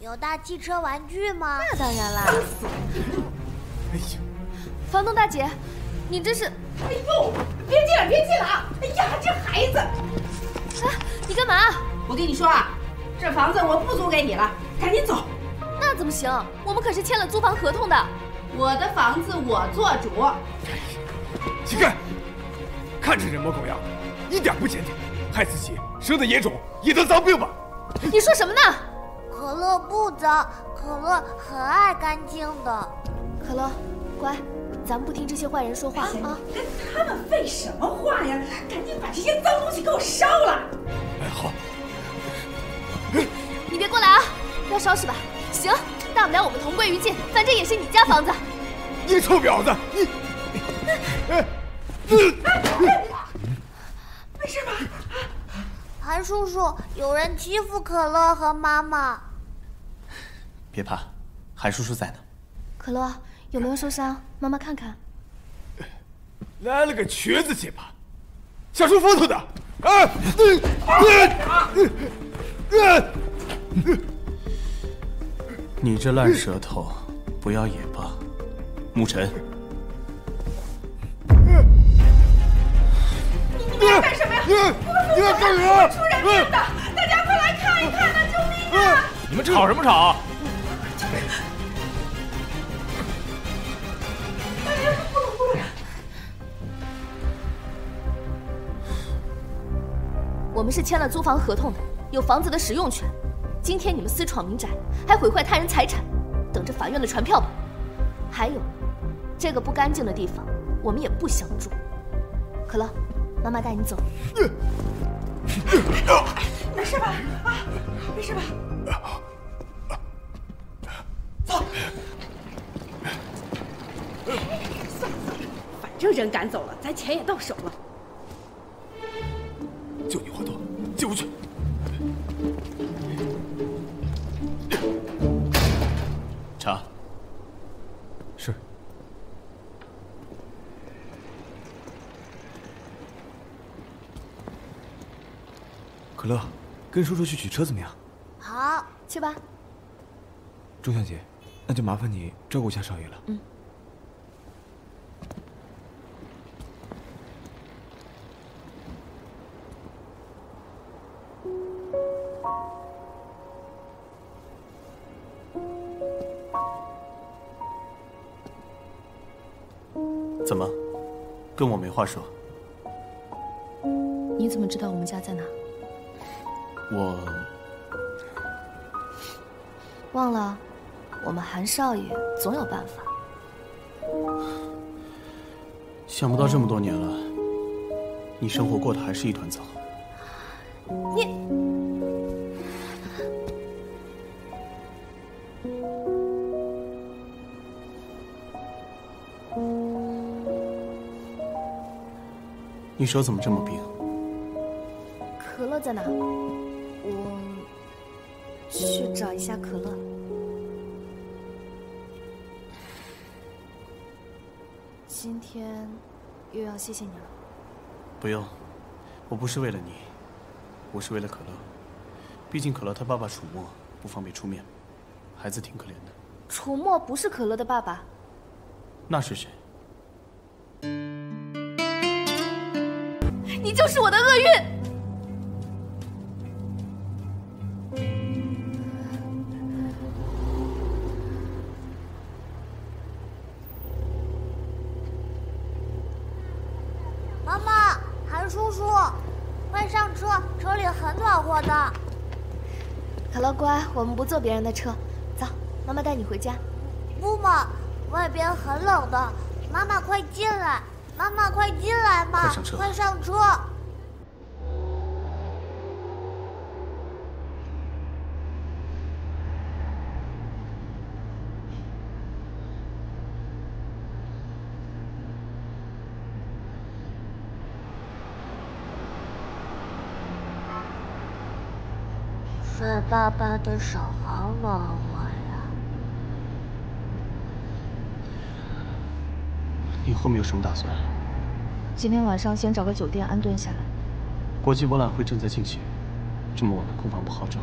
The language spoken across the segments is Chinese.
有大汽车玩具吗？那当然啦。哎呀，房东大姐，你这是……哎呦，别进了，别进了啊！哎呀，这孩子，啊，你干嘛？我跟你说啊，这房子我不租给你了，赶紧走。那怎么行？我们可是签了租房合同的。我的房子我做主。乞丐，看这人模狗样的，一点不检点，害自己生的野种，也得脏病吧？你说什么呢？可乐不脏，可乐很爱干净的。可乐，乖，咱们不听这些坏人说话啊！跟他们废什么话呀？赶紧把这些脏东西给我烧了！哎，好。你别过来啊！要烧是吧？行，大不了我们同归于尽，反正也是你家房子。你臭婊子，你！哎没事吧？韩叔叔，有人欺负可乐和妈妈。别怕，韩叔叔在呢。可乐有没有受伤？妈妈看看。来了个瘸子结巴，想出风头的啊！你这烂舌头，不要也罢。沐尘，你们要干什么呀？你要干什么？出人命的！大家快来看一看呐！救命啊！你们吵什么吵？我们是签了租房合同的，有房子的使用权。今天你们私闯民宅，还毁坏他人财产，等着法院的传票吧。还有，这个不干净的地方，我们也不想住。可乐，妈妈带你走。没事吧？啊，没事吧？走。反正人赶走了，咱钱也到手了。就你话多，进屋去。查。是。可乐，跟叔叔去取车怎么样？好，去吧。钟小姐，那就麻烦你照顾一下少爷了。嗯。怎么，跟我没话说？你怎么知道我们家在哪？我忘了，我们韩少爷总有办法。想不到这么多年了，你生活过得还是一团糟。你。你手怎么这么冰？可乐在哪？我去找一下可乐。天又要谢谢你了。不用，我不是为了你，我是为了可乐。毕竟可乐他爸爸楚墨不方便出面，孩子挺可怜的。楚墨不是可乐的爸爸。那是谁？我们不坐别人的车，走，妈妈带你回家。不嘛，外边很冷的。妈妈快进来，妈妈快进来嘛！快上车，快上车。帅爸爸的手好暖和呀！你后面有什么打算？今天晚上先找个酒店安顿下来。国际博览会正在进行，这么晚了空房不好找。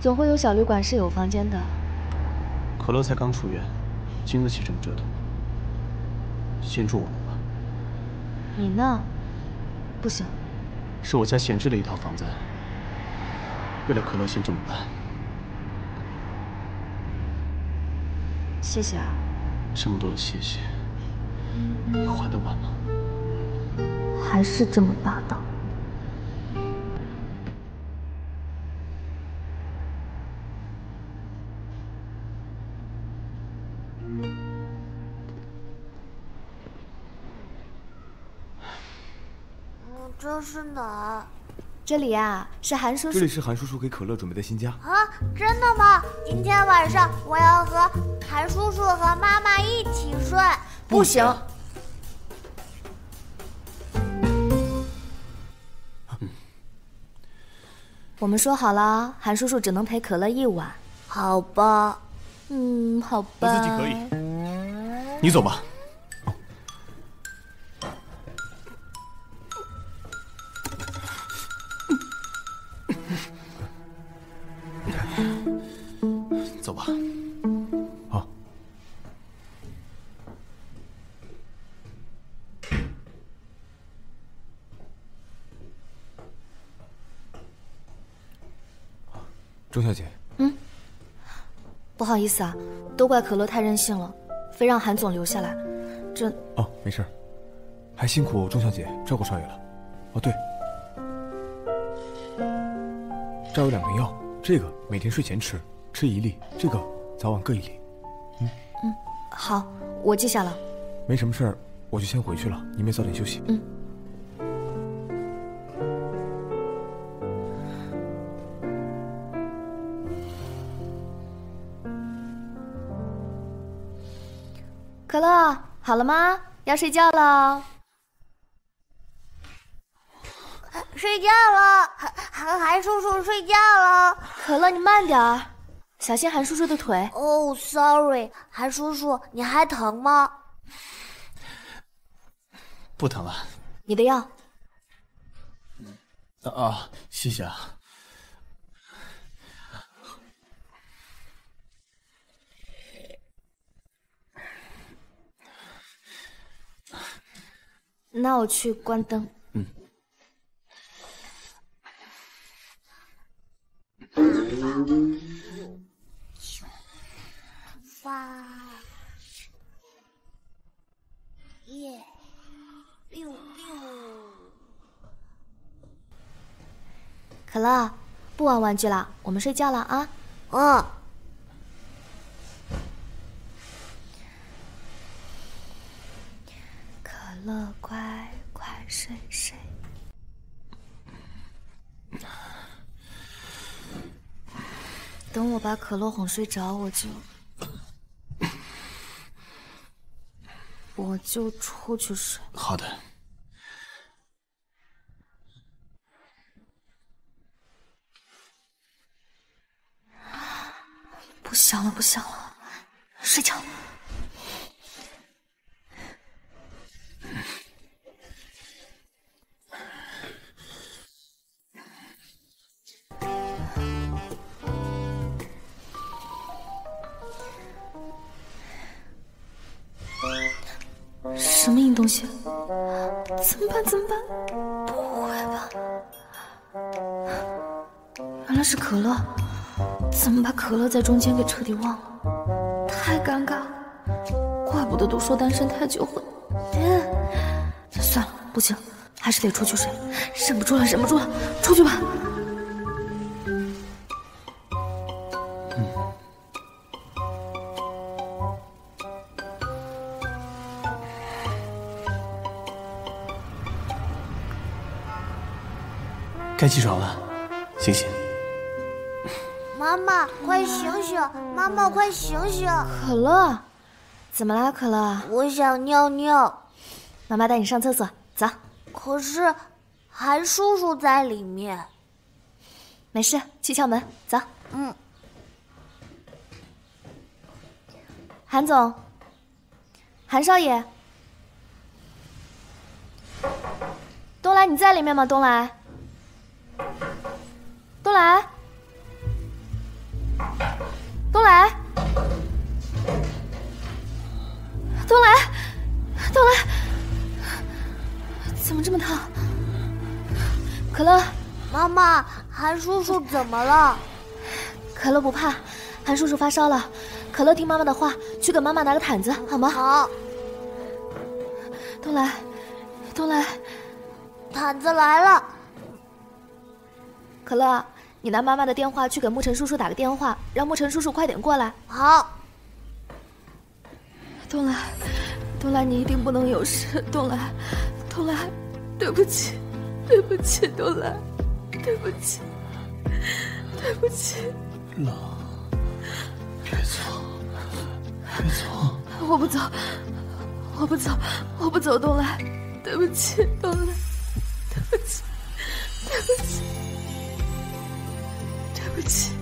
总会有小旅馆是有房间的。可乐才刚出院，经得起这么折腾。先住我们吧。你呢？不行，是我家闲置的一套房子，为了可乐先这么办。谢谢啊。这么多的谢谢，你还得完吗？还是这么霸道。嗯，这是哪儿？这里呀，是韩叔叔。这里是韩叔叔给可乐准备的新家。啊，真的吗？今天晚上我要和韩叔叔和妈妈一起睡。不行。我们说好了，韩叔叔只能陪可乐一晚。好吧。嗯，好吧。我自己可以。你走吧。好意思啊，都怪可乐太任性了，非让韩总留下来。这哦，没事，还辛苦钟小姐照顾少爷了。哦，对，这儿有两瓶药，这个每天睡前吃，吃一粒；这个早晚各一粒。嗯嗯，好，我记下了。没什么事儿，我就先回去了，你们也早点休息。嗯。乐，好了吗？要睡觉了。睡觉了，韩韩叔叔睡觉了。可乐，你慢点儿，小心韩叔叔的腿。哦，sorry，韩叔叔，你还疼吗？不疼了。你的药。啊啊，谢谢啊。那我去关灯。嗯。八、耶、六六。可乐，不玩玩具了，我们睡觉了啊。嗯。可乐，乖快睡睡。等我把可乐哄睡着，我就我就出去睡。好的。不想了，不想了，睡觉。什么硬东西？怎么办？怎么办？不会吧？原来是可乐。怎么把可乐在中间给彻底忘了？太尴尬了。怪不得都说单身太久会……算了，不行，还是得出去睡。忍不住了，忍不住了，出去吧。该起床了，醒醒！妈妈，快醒醒！妈妈，快醒醒！可乐，怎么啦？可乐，我想尿尿。妈妈带你上厕所，走。可是，韩叔叔在里面。没事，去敲门，走。嗯。韩总，韩少爷，东来，你在里面吗？东来。东来，东来，东来，东来。怎么这么烫？可乐妈妈，韩叔叔怎么了？可乐不怕，韩叔叔发烧了。可乐听妈妈的话，去给妈妈拿个毯子好吗？好，东来，东来，毯子来了。可乐，你拿妈妈的电话去给沐尘叔叔打个电话，让沐尘叔叔快点过来。好。东来，东来，你一定不能有事。东来，东来，对不起，对不起，东来，对不起，对不起。冷，别走，别走。我不走，我不走，我不走，东来，对不起，东来，对不起，对不起，对不起，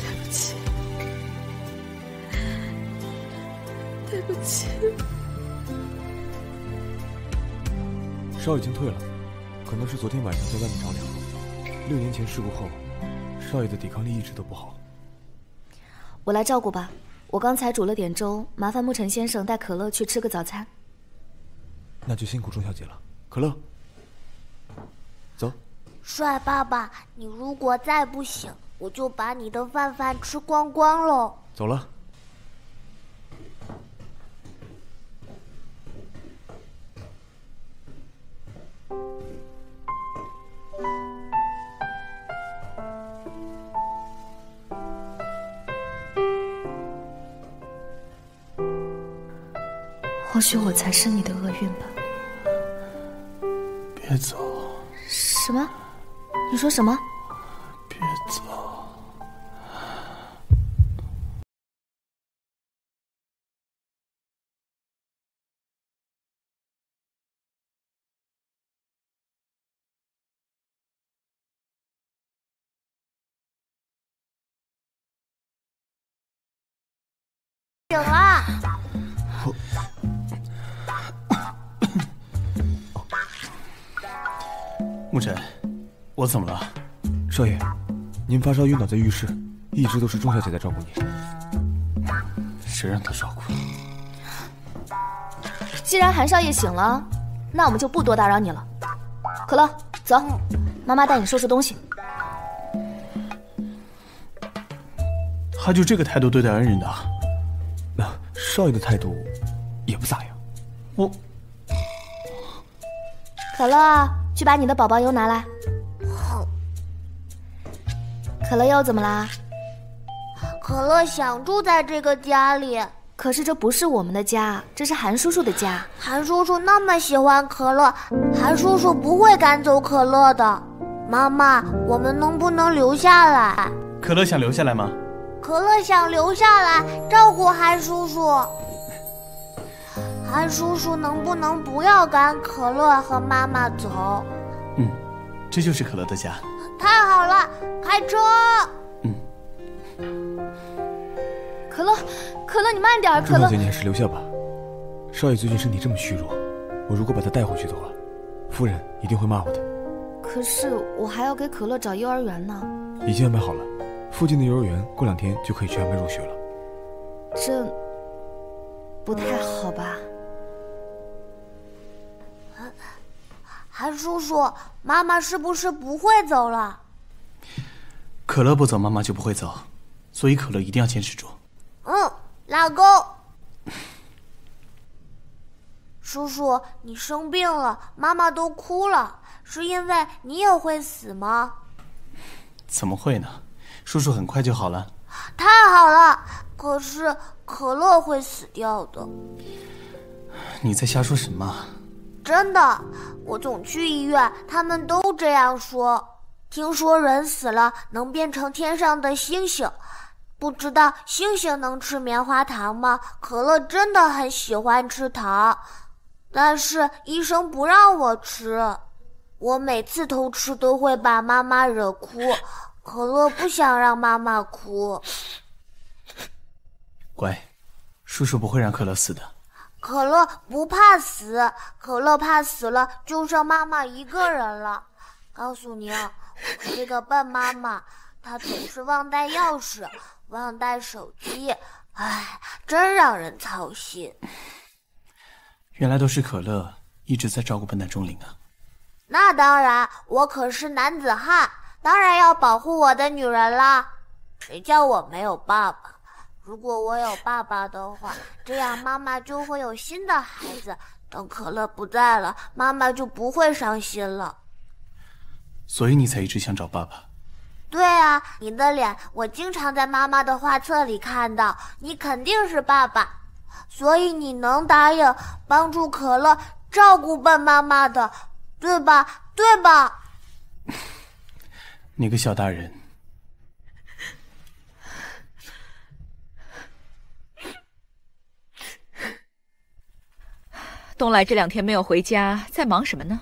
对不起，对不起。烧已经退了，可能是昨天晚上在外面着凉。六年前事故后，少爷的抵抗力一直都不好。我来照顾吧。我刚才煮了点粥，麻烦沐尘先生带可乐去吃个早餐。那就辛苦钟小姐了。可乐，走。帅爸爸，你如果再不醒，我就把你的饭饭吃光光喽。走了。或许我才是你的厄运吧。别走。什么？你说什么？别走。醒了。沐尘，我怎么了？少爷，您发烧晕倒在浴室，一直都是钟小姐在照顾你。谁让她照顾？既然韩少爷醒了，那我们就不多打扰你了。可乐，走，妈妈带你收拾东西。他就这个态度对待恩人的？那少爷的态度也不咋样。我，可乐。去把你的宝宝油拿来。好。可乐又怎么啦？可乐想住在这个家里，可是这不是我们的家，这是韩叔叔的家。韩叔叔那么喜欢可乐，韩叔叔不会赶走可乐的。妈妈，我们能不能留下来？可乐想留下来吗？可乐想留下来照顾韩叔叔。韩叔叔，能不能不要赶可乐和妈妈走？嗯，这就是可乐的家。太好了，开车。嗯。可乐，可乐，你慢点。可乐，小姐，你还是留下吧。少爷最近身体这么虚弱，我如果把他带回去的话，夫人一定会骂我的。可是我还要给可乐找幼儿园呢。已经安排好了，附近的幼儿园过两天就可以去安排入学了。这不太好吧？韩叔叔，妈妈是不是不会走了？可乐不走，妈妈就不会走，所以可乐一定要坚持住。嗯，老公。叔叔，你生病了，妈妈都哭了，是因为你也会死吗？怎么会呢？叔叔很快就好了。太好了，可是可乐会死掉的。你在瞎说什么？真的，我总去医院，他们都这样说。听说人死了能变成天上的星星，不知道星星能吃棉花糖吗？可乐真的很喜欢吃糖，但是医生不让我吃。我每次偷吃都会把妈妈惹哭，可乐不想让妈妈哭。乖，叔叔不会让可乐死的。可乐不怕死，可乐怕死了就剩妈妈一个人了。告诉你，我这个笨妈妈，她总是忘带钥匙，忘带手机，唉，真让人操心。原来都是可乐一直在照顾笨蛋钟灵啊！那当然，我可是男子汉，当然要保护我的女人啦。谁叫我没有爸爸？如果我有爸爸的话，这样妈妈就会有新的孩子。等可乐不在了，妈妈就不会伤心了。所以你才一直想找爸爸。对啊，你的脸我经常在妈妈的画册里看到，你肯定是爸爸。所以你能答应帮助可乐照顾笨妈妈的，对吧？对吧？你个小大人！东来这两天没有回家，在忙什么呢？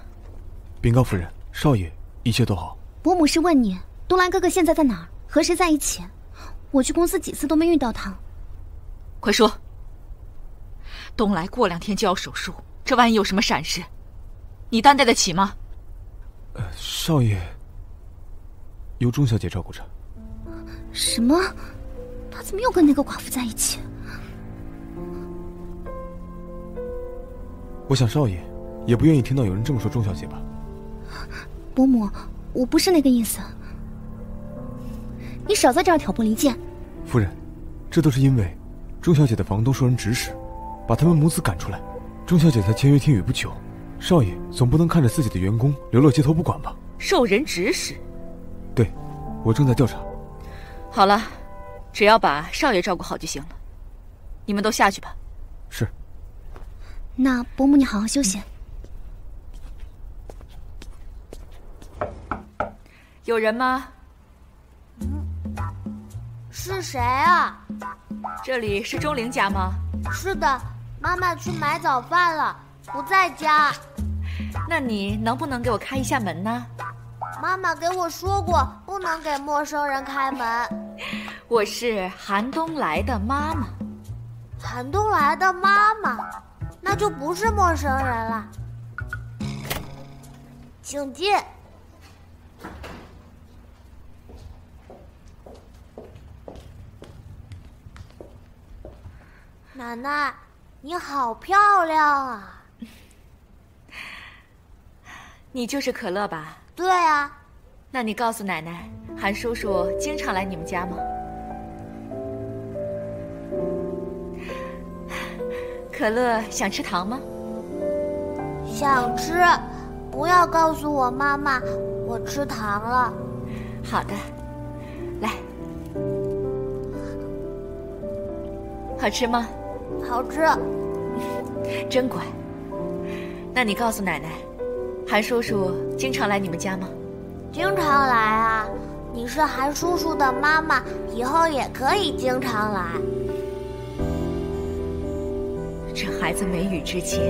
禀告夫人，少爷一切都好。伯母是问你，东来哥哥现在在哪儿？和谁在一起？我去公司几次都没遇到他。快说！东来过两天就要手术，这万一有什么闪失，你担待得起吗？呃，少爷由钟小姐照顾着。什么？他怎么又跟那个寡妇在一起？我想少爷也不愿意听到有人这么说钟小姐吧。伯母，我不是那个意思。你少在这儿挑拨离间。夫人，这都是因为钟小姐的房东受人指使。把他们母子赶出来，钟小姐才签约天宇不久，少爷总不能看着自己的员工流落街头不管吧？受人指使？对，我正在调查。好了，只要把少爷照顾好就行了。你们都下去吧。是。那伯母你好好休息。有人吗？嗯，是谁啊？这里是钟灵家吗？是的。妈妈去买早饭了，不在家。那你能不能给我开一下门呢？妈妈给我说过，不能给陌生人开门。我是寒冬来的妈妈。寒冬来的妈妈，那就不是陌生人了。请进。奶奶。你好漂亮啊！你就是可乐吧？对啊。那你告诉奶奶，韩叔叔经常来你们家吗？可乐想吃糖吗？想吃，不要告诉我妈妈我吃糖了。好的，来，好吃吗？好吃，真乖。那你告诉奶奶，韩叔叔经常来你们家吗？经常来啊！你是韩叔叔的妈妈，以后也可以经常来。这孩子眉宇之间，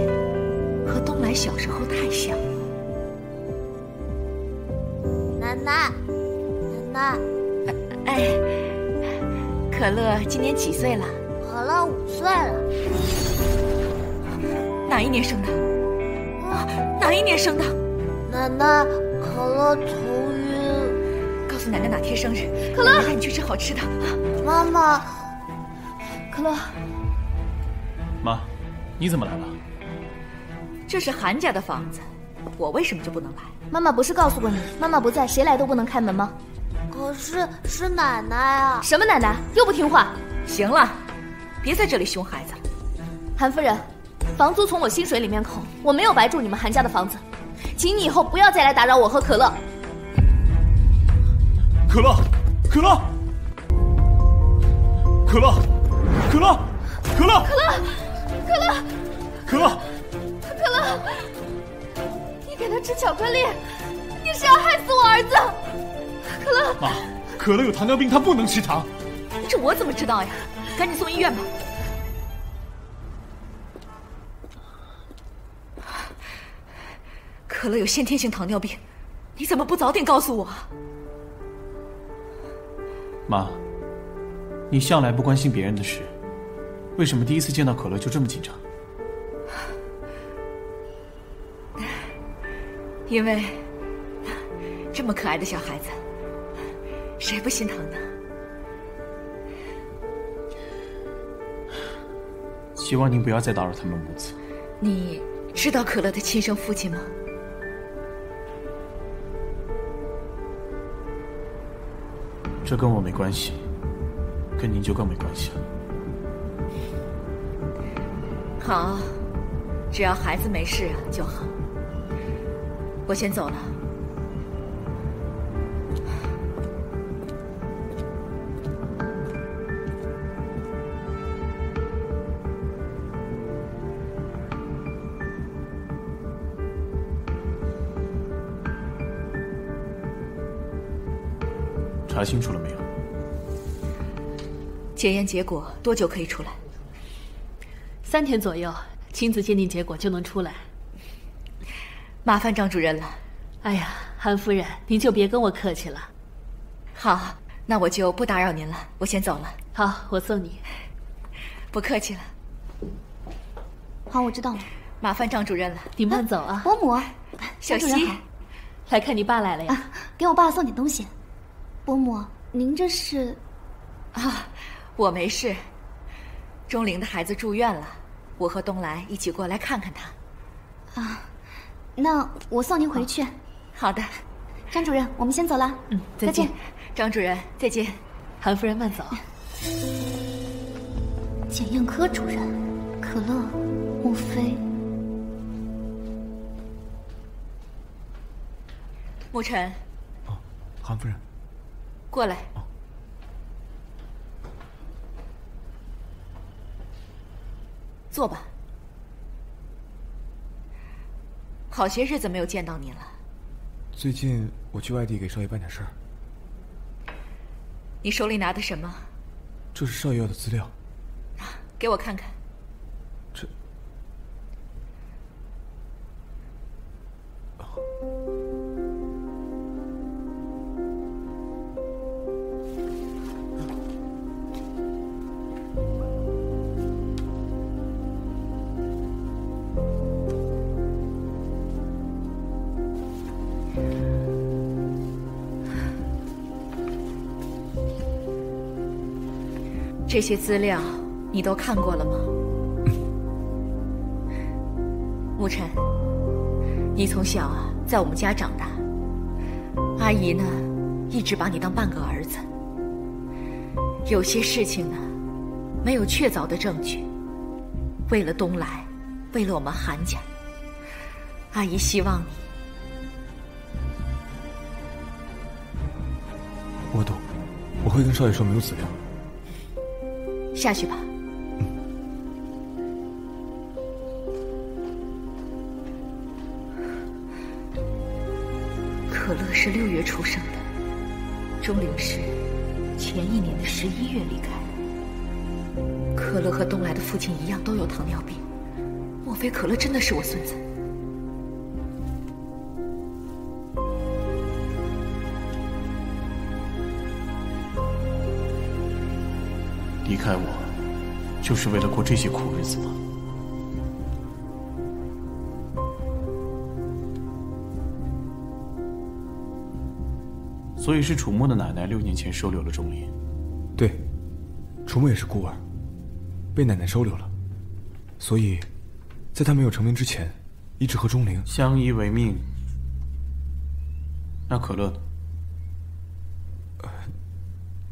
和东来小时候太像了。奶奶，奶奶，哎，可乐今年几岁了？可乐五岁了，哪一年生的？啊，哪一年生的？奶奶，可乐头晕。告诉奶奶哪天生日，可乐带你去吃好吃的。妈妈，可乐，妈，你怎么来了？这是韩家的房子，我为什么就不能来？妈妈不是告诉过你，妈妈不在，谁来都不能开门吗？可是是奶奶啊！什么奶奶？又不听话！行了。别在这里凶孩子了，韩夫人，房租从我薪水里面扣，我没有白住你们韩家的房子，请你以后不要再来打扰我和可乐。可乐，可乐，可乐，可乐，可乐，可乐，可乐，可乐，可乐，你给他吃巧克力，你是要害死我儿子，可乐。妈，可乐有糖尿病，他不能吃糖。这我怎么知道呀？赶紧送医院吧！可乐有先天性糖尿病，你怎么不早点告诉我？妈，你向来不关心别人的事，为什么第一次见到可乐就这么紧张？因为这么可爱的小孩子谁不心疼呢？希望您不要再打扰他们母子。你知道可乐的亲生父亲吗？这跟我没关系跟您就更没关系了。好，只要孩子没事啊就好。我先走了。查清楚了没有？检验结果多久可以出来？三天左右，亲子鉴定结果就能出来。麻烦张主任了。哎呀，韩夫人，您就别跟我客气了。好，那我就不打扰您了，我先走了。好，我送你。不客气了。好，我知道了。麻烦张主任了，你慢走啊。伯母，小西，来看你爸来了呀。啊，给我爸送点东西。伯母，您这是？啊，我没事。钟灵的孩子住院了，我和东来一起过来看看他。啊，那我送您回去。好的，张主任，我们先走了。嗯，再见。张主任，再见。韩夫人慢走。检验科主任，可乐，莫非？沐尘。哦，韩夫人。过来。坐吧。好些日子没有见到你了。最近我去外地给少爷办点事儿。你手里拿的什么？这是少爷要的资料。给我看看。这些资料你都看过了吗？沐尘，你从小啊在我们家长大，阿姨呢一直把你当半个儿子。有些事情呢没有确凿的证据，为了东来，为了我们韩家，阿姨希望你。我懂，我会跟少爷说没有资料。下去吧。可乐是六月出生的，钟灵是前一年的十一月离开。可乐和东来的父亲一样都有糖尿病，莫非可乐真的是我孙子？离开我，就是为了过这些苦日子吗？所以是楚墨的奶奶六年前收留了钟离。对，楚墨也是孤儿，被奶奶收留了，所以，在他没有成名之前，一直和钟灵相依为命。那可乐呢？呃，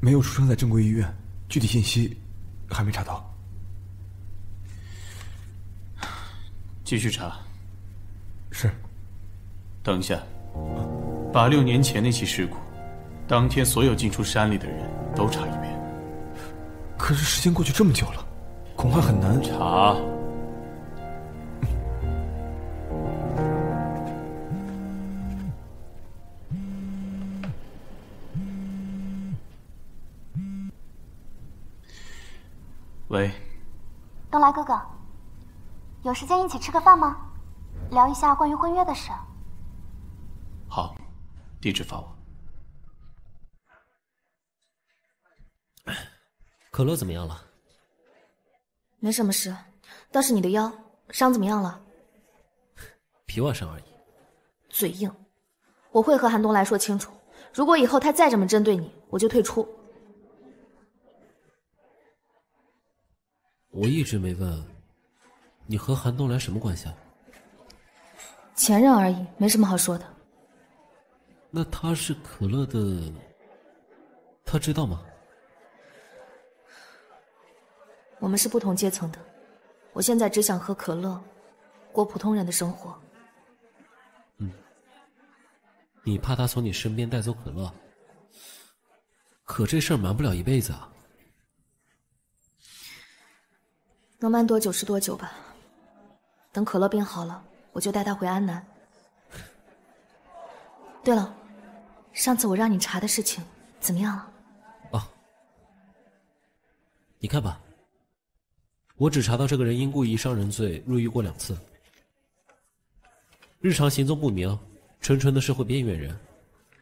没有出生在正规医院。具体信息还没查到，继续查。是。等一下，把六年前那起事故，当天所有进出山里的人都查一遍。可是时间过去这么久了，恐怕很难查。喂，东来哥哥，有时间一起吃个饭吗？聊一下关于婚约的事。好，地址发我。可乐怎么样了？没什么事，倒是你的腰伤怎么样了？皮外伤而已。嘴硬，我会和韩东来说清楚。如果以后他再这么针对你，我就退出。我一直没问，你和韩东来什么关系啊？前任而已，没什么好说的。那他是可乐的，他他知道吗？我们是不同阶层的，我现在只想喝可乐，过普通人的生活。嗯你怕他从你身边带走可乐？可这事儿瞒不了一辈子啊！能瞒多久是多久吧。等可乐病好了，我就带他回安南。对了，上次我让你查的事情怎么样了？哦，你看吧，我只查到这个人因故意伤人罪入狱过两次，日常行踪不明。纯纯的社会边缘人，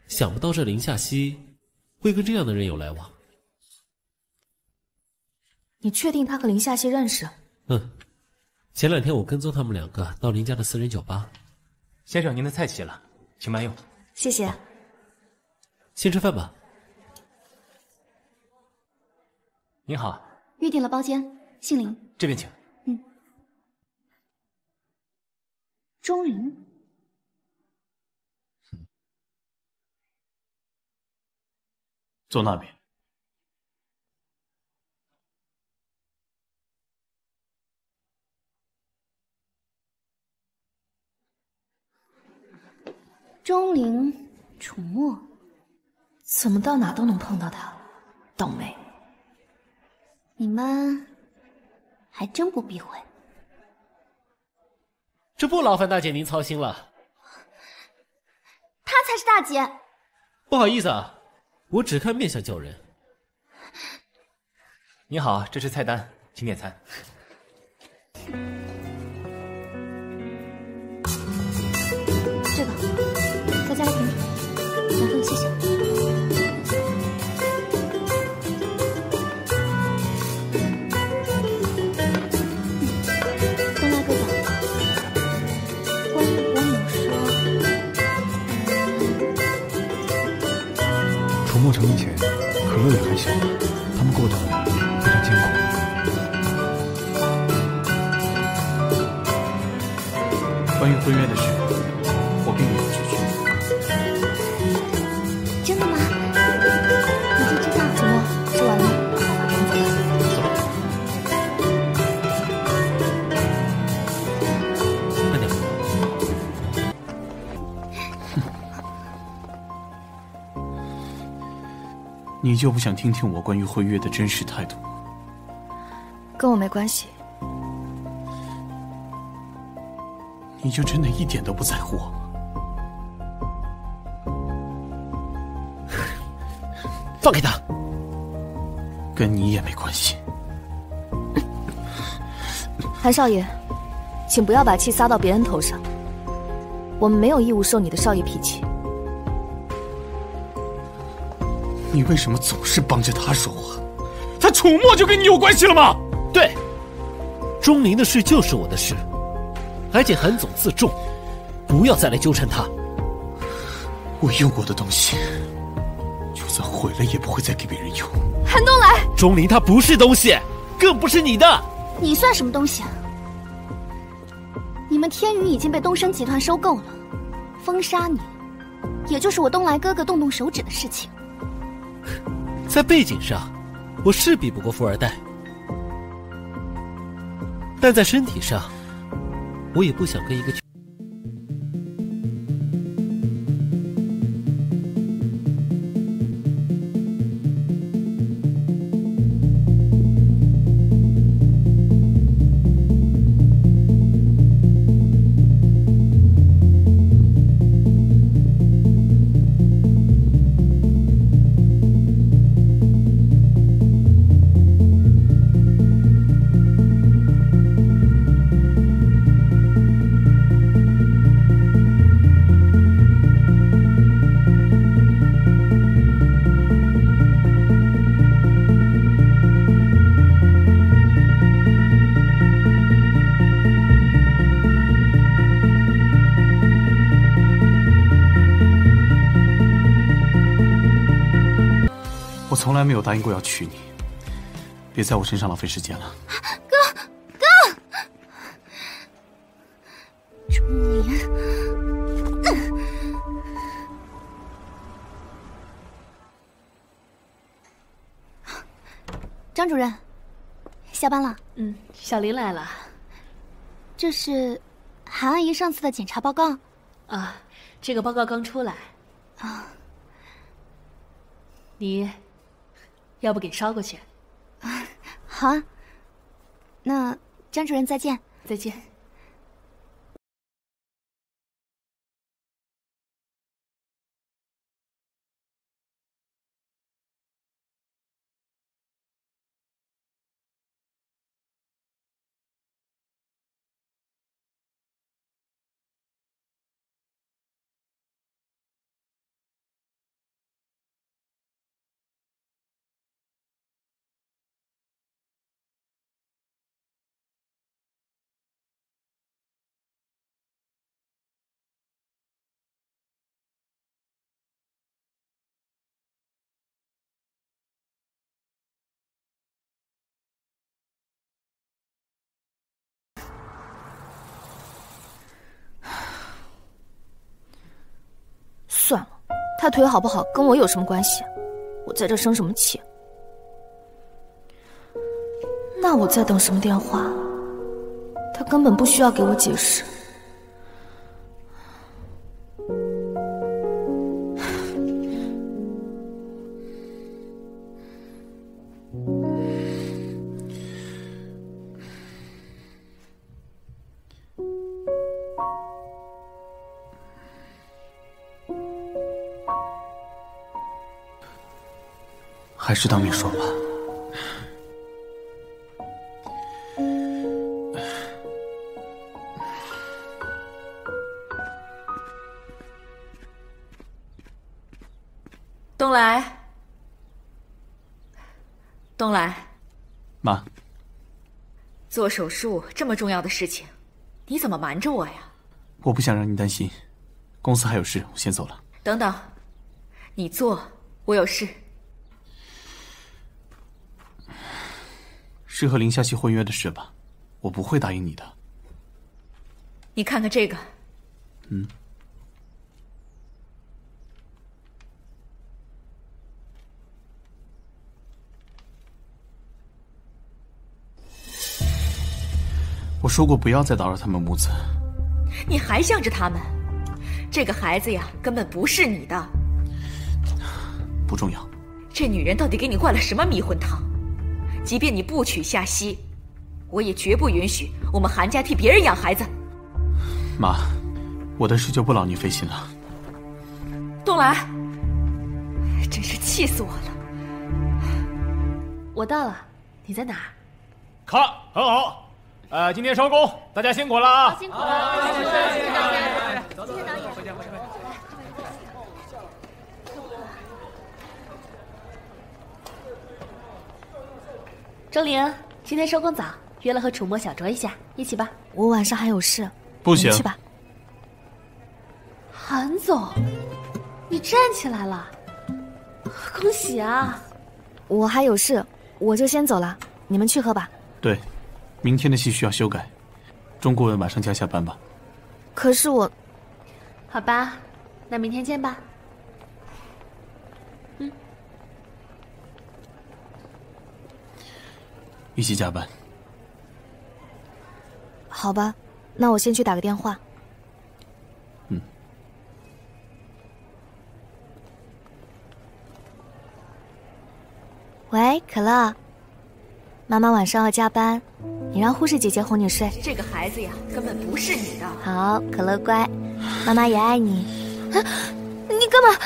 想不到这林夏曦会跟这样的人有来往。你确定他和林夏曦认识？嗯，前两天我跟踪他们两个到林家的私人酒吧。先生，您的菜齐了，请慢用。谢谢。先吃饭吧。您好，预定了包间，姓林，这边请。嗯，钟林。坐那边。钟灵，楚墨，怎么到哪都能碰到他？倒霉！你们还真不避讳。这不劳烦大姐您操心了。她才是大姐。不好意思啊。我只看面相叫人。你好，这是菜单，请点餐。可乐也还小，他们过得非常艰苦。关于婚约的事，你就不想听听我关于婚约的真实态度？跟我没关系。你就真的一点都不在乎我？放开他！跟你也没关系。韩少爷，请不要把气撒到别人头上。我们没有义务受你的少爷脾气。你为什么总是帮着他说话？他楚墨就跟你有关系了吗？对，钟灵的事就是我的事，还请韩总自重，不要再来纠缠他。我用过的东西，就算毁了也不会再给别人用。韩东来，钟灵他不是东西，更不是你的。你算什么东西啊？你们天宇已经被东升集团收购了，封杀你，也就是我东来哥哥动动手指的事情。在背景上，我是比不过富二代，但在身体上，我也不想跟一个。答应过要娶你，别在我身上浪费时间了。哥，哥，钟灵，张主任，下班了。嗯，小林来了。这是韩阿姨上次的检查报告。啊，这个报告刚出来。啊，你要不给捎过去？啊，好啊。那张主任再见。再见。他腿好不好跟我有什么关系？我在这生什么气？那我在等什么电话？他根本不需要给我解释。是当面说吧。东来，东来，妈，做手术这么重要的事情，你怎么瞒着我呀？我不想让你担心，公司还有事，我先走了。等等，你坐，我有事。是和林夏曦婚约的事吧？我不会答应你的。你看看这个。嗯。我说过不要再打扰他们母子。你还向着他们？这个孩子呀，根本不是你的。不重要。这女人到底给你灌了什么迷魂汤？即便你不娶夏曦，我也绝不允许我们韩家替别人养孩子。妈，我的事就不劳你费心了。东来，真是气死我了！我到了，你在哪？看，很好。呃，今天收工，大家辛苦了啊！辛苦了，谢谢大家，谢谢导演，谢谢导演。回见，回见，回见。周玲，今天收工早，约了和楚墨、小酌一下，一起吧。我晚上还有事，不行。去吧。韩总，你站起来了，恭喜啊！我还有事，我就先走了，你们去喝吧。对。明天的戏需要修改，钟顾问晚上加下班吧。可是我，好吧，那明天见吧。一起加班。好吧，那我先去打个电话。嗯。喂，可乐。妈妈晚上要加班，你让护士姐姐哄你睡。这个孩子呀，根本不是你的。好，可乐乖，妈妈也爱你。你干嘛？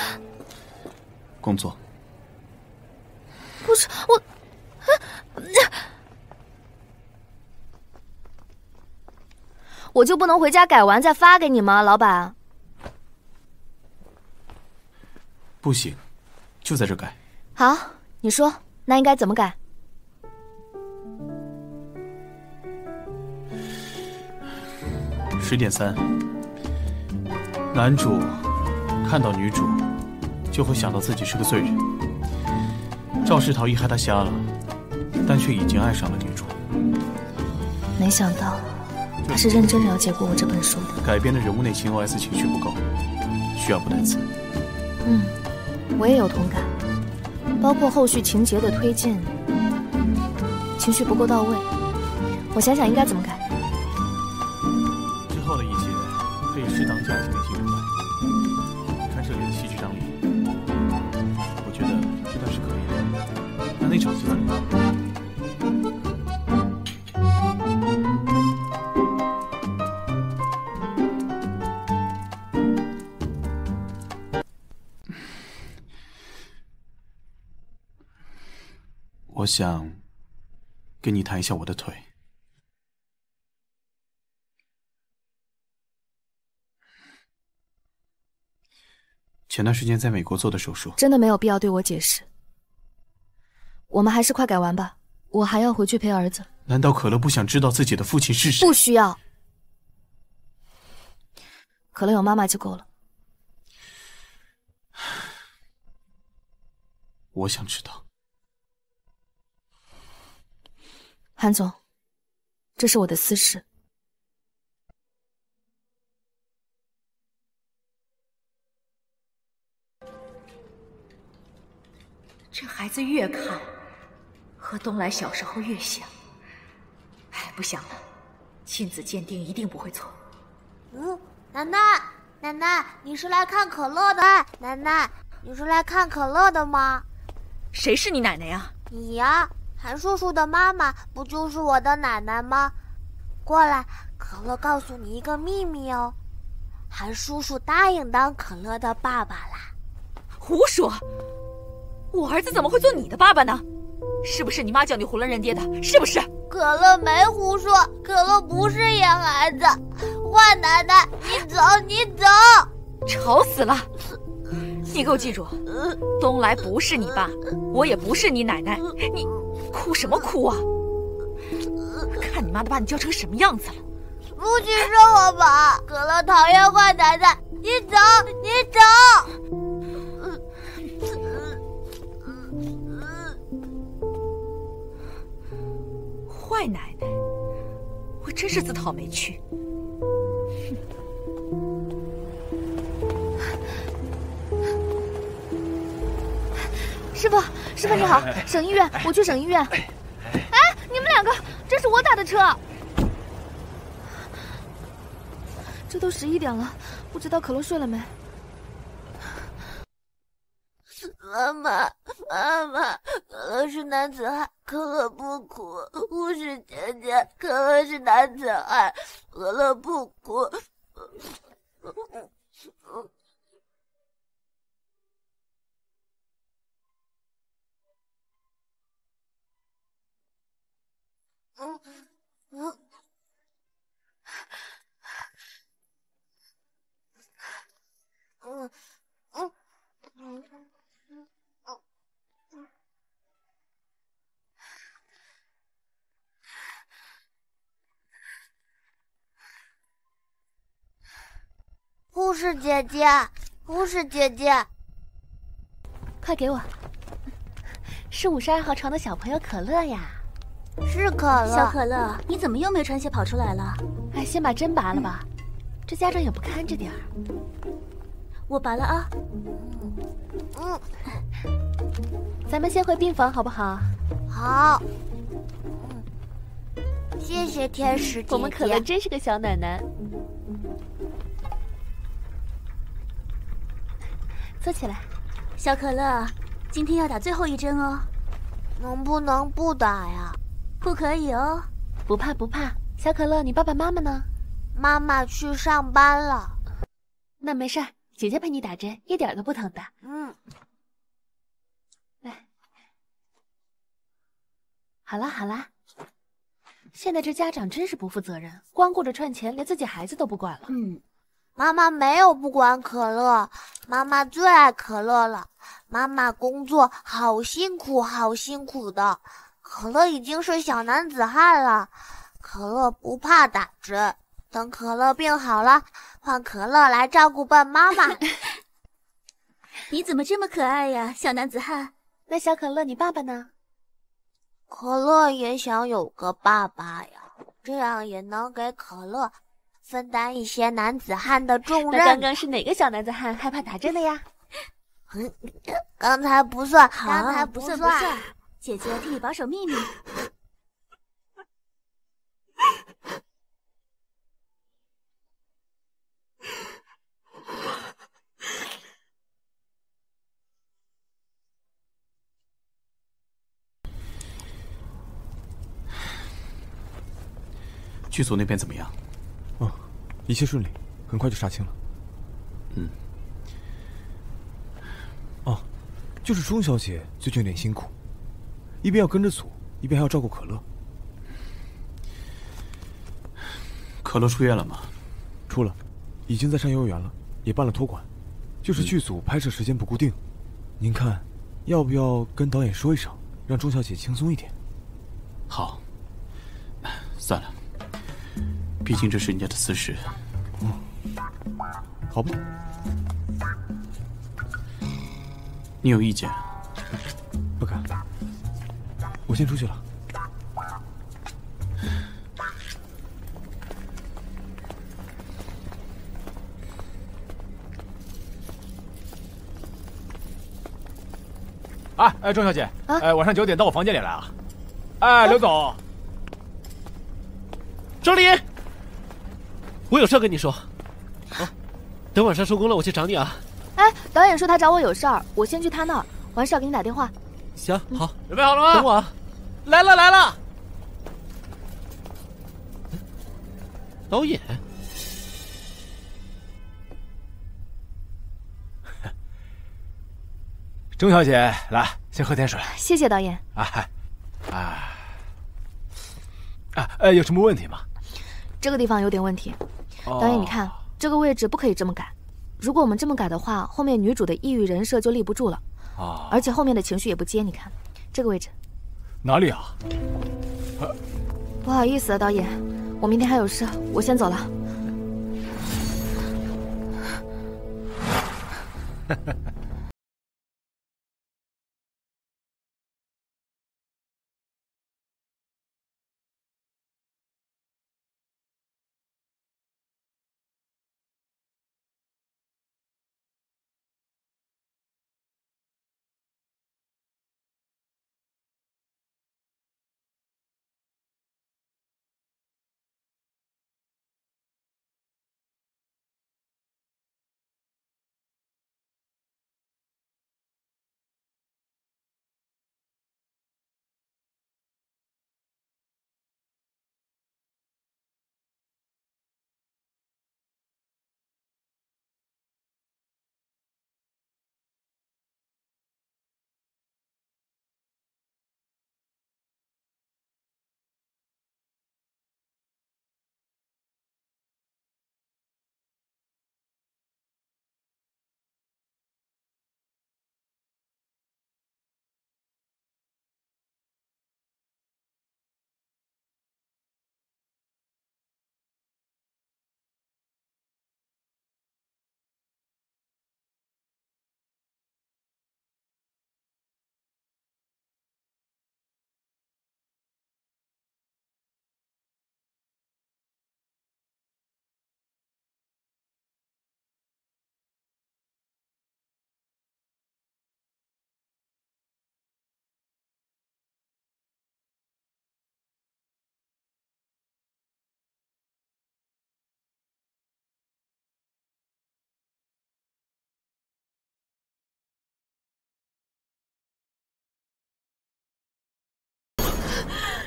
工作。不是我，我就不能回家改完再发给你吗，老板？不行，就在这改。好，你说，那应该怎么改？十点三，男主看到女主，就会想到自己是个罪人。肇事逃逸害他瞎了，但却已经爱上了女主。没想到他是认真了解过我这本书的。改编的人物内心 OS 情绪不够，需要补台词。嗯，我也有同感，包括后续情节的推进，情绪不够到位，我想想应该怎么改。我想跟你谈一下我的腿。前段时间在美国做的手术，真的没有必要对我解释。我们还是快改完吧，我还要回去陪儿子。难道可乐不想知道自己的父亲是谁？不需要，可乐有妈妈就够了。我想知道。韩总，这是我的私事。这孩子越看，和东来小时候越像。哎，不想了，亲子鉴定一定不会错。嗯，奶奶，奶奶，你是来看可乐的？奶奶，你是来看可乐的吗？谁是你奶奶呀？你呀，韩叔叔的妈妈不就是我的奶奶吗？过来，可乐告诉你一个秘密哦，韩叔叔答应当可乐的爸爸啦。胡说！我儿子怎么会做你的爸爸呢？是不是你妈叫你囫囵认爹的？是不是？可乐没胡说，可乐不是野孩子。坏奶奶，你走，你走！吵死了！你给我记住，东来不是你爸，我也不是你奶奶。你哭什么哭啊？看你妈的把你教成什么样子了！不许说我宝，可乐讨厌坏奶奶。你走，你走！坏奶奶，我真是自讨没趣。师傅，师傅你好，省医院，我去省医院。哎，你们两个，这是我打的车。这都十一点了，不知道可乐睡了没？妈妈，妈妈，可乐是男子汉，可乐不哭。护士姐姐，可乐是男子汉，可乐不哭。嗯嗯。护士姐姐，护士姐姐，快给我！是五十二号床的小朋友可乐呀，是可乐。小可乐，你怎么又没穿鞋跑出来了？哎，先把针拔了吧，这家长也不看着点儿。我拔了啊。嗯，咱们先回病房好不好？好。谢谢天使姐姐。我们可乐真是个小奶奶。坐起来，小可乐，今天要打最后一针哦。能不能不打呀？不可以哦。不怕不怕，小可乐，你爸爸妈妈呢？妈妈去上班了。那没事儿，姐姐陪你打针，一点都不疼的。嗯。来，好啦好啦。现在这家长真是不负责任，光顾着赚钱，连自己孩子都不管了。嗯。妈妈没有不管可乐，妈妈最爱可乐了。妈妈工作好辛苦，好辛苦的。可乐已经是小男子汉了，可乐不怕打针。等可乐病好了，换可乐来照顾笨妈妈。你怎么这么可爱呀，小男子汉？那小可乐，你爸爸呢？可乐也想有个爸爸呀，这样也能给可乐。分担一些男子汉的重任。那刚刚是哪个小男子汉害怕打针的呀？嗯，刚才不算，刚才不算算。不算。姐姐替你保守秘密。剧组那边怎么样？哦，一切顺利，很快就杀青了。嗯。哦，就是钟小姐最近有点辛苦，一边要跟着组，一边还要照顾可乐。可乐出院了吗？出了，已经在上幼儿园了，也办了托管。就是剧组拍摄时间不固定，您看，要不要跟导演说一声，让钟小姐轻松一点？好，算了，毕竟这是人家的私事。嗯，好吧。你有意见？不敢。我先出去了。哎哎，钟小姐，哎，晚上九点到我房间里来啊！哎，刘总，周林，我有事跟你说。啊，等晚上收工了，我去找你啊。哎，导演说他找我有事儿，我先去他那儿，完事儿给你打电话。行，好，准备好了吗？等我啊。来了来了，导演。钟小姐，来，先喝点水。谢谢导演。啊嗨，啊，啊，呃，有什么问题吗？这个地方有点问题。导演，你看，这个位置不可以这么改。如果我们这么改的话，后面女主的抑郁人设就立不住了。啊。而且后面的情绪也不接。你看，这个位置。哪里啊？不好意思啊，导演，我明天还有事，我先走了。哈哈。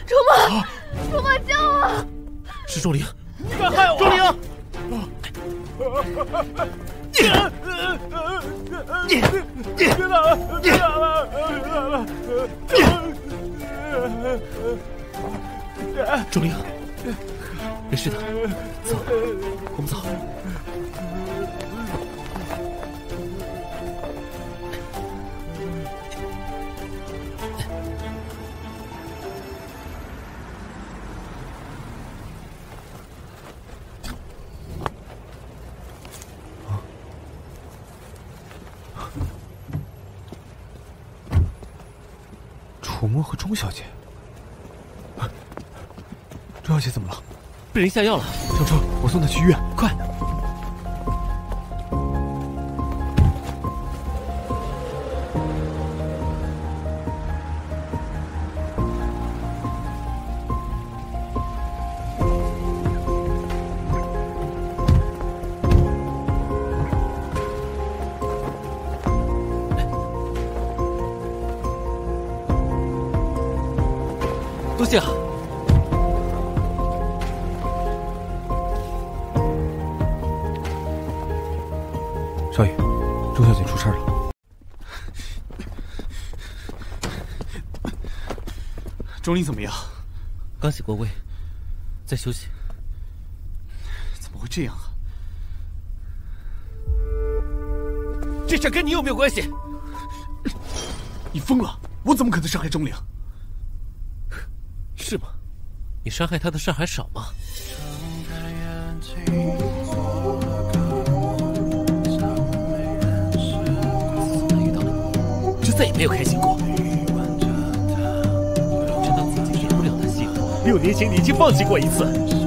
楚墨，楚墨，救我！是钟灵，你敢害我！钟灵，你你你别打了，别打了！钟灵，没事的，走，我？们走。钟小姐，钟小姐怎么了？被人下药了。上车，我送她去医院，快！钟离怎么样？刚洗过胃在休息。怎么会这样啊？这事跟你有没有关系？你疯了？我怎么可能伤害钟灵是吗？你伤害他的事还少。放弃过一次。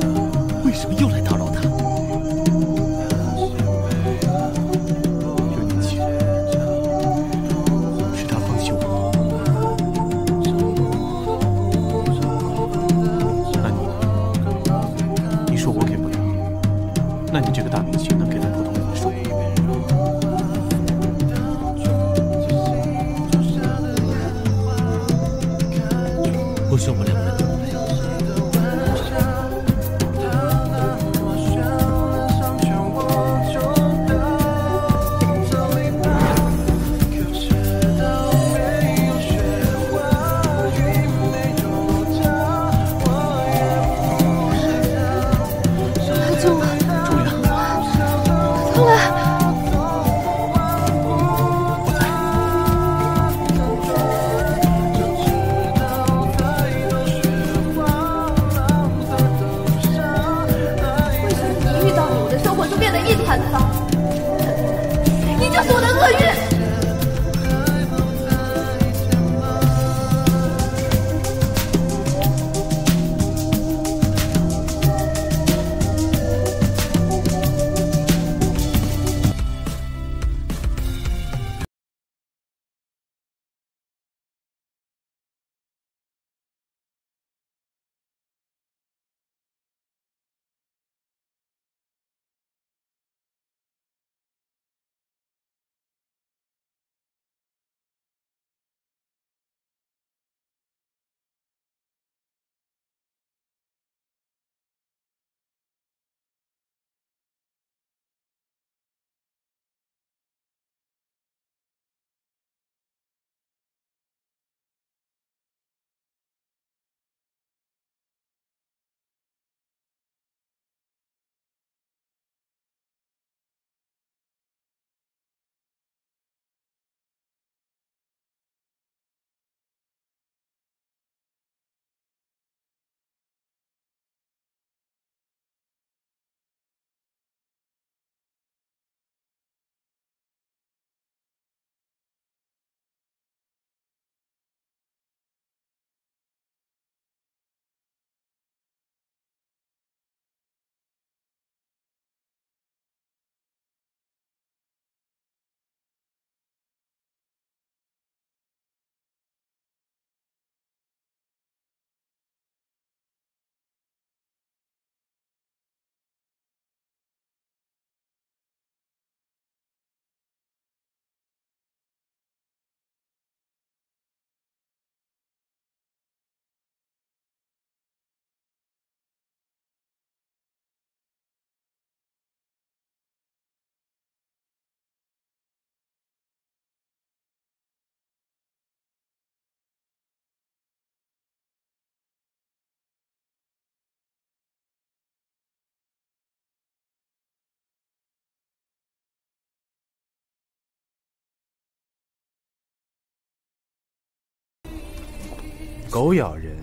狗咬人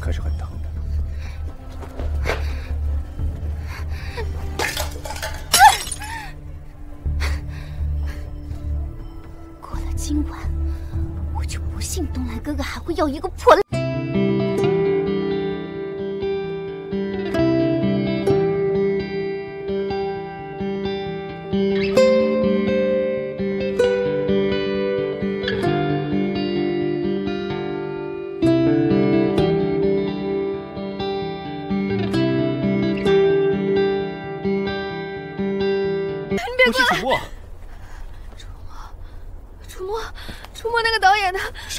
可是很疼的。过了今晚我就不信东来哥哥还会要一个破烂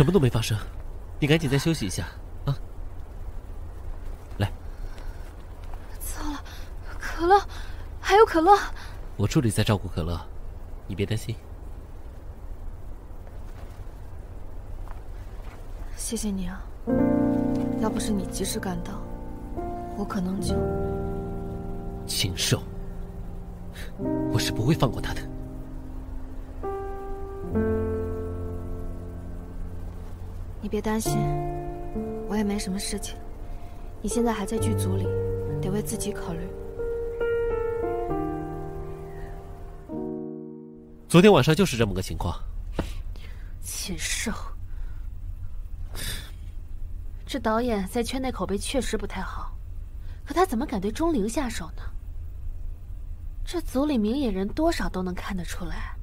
什么都没发生。你赶紧再休息一下啊。来。糟了可乐还有可乐。我助理在照顾可乐你别担心。谢谢你啊要不是你及时赶到我可能就禽兽。我是不会放过他的。你别担心，我也没什么事情。你现在还在剧组里，得为自己考虑。昨天晚上就是这么个情况。禽兽，这导演在圈内口碑确实不太好，可他怎么敢对钟灵下手呢？这组里明眼人多少都能看得出来，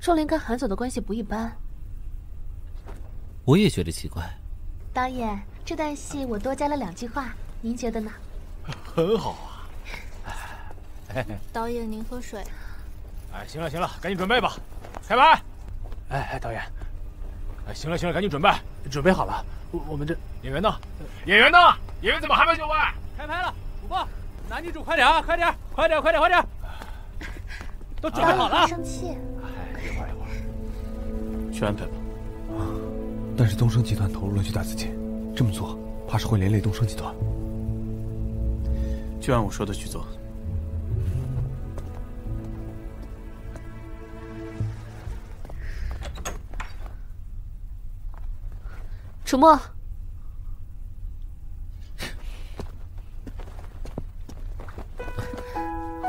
钟灵跟韩总的关系不一般。我也觉得奇怪。导演，这段戏我多加了两句话，您觉得呢？很好啊。导演，您喝水。哎，行了行了，赶紧准备吧，开拍。哎哎，导演，哎，行了行了，赶紧准备，准备好了。我我们这演员呢？演员呢？演员怎么还没就位？开拍了，主播，男女主快点啊，快点，快点，快点，快点，都准备好了。生气。哎，一会儿一会儿，去安排吧。但是东升集团投入了巨大资金，这么做怕是会连累东升集团。就按我说的去做。楚墨，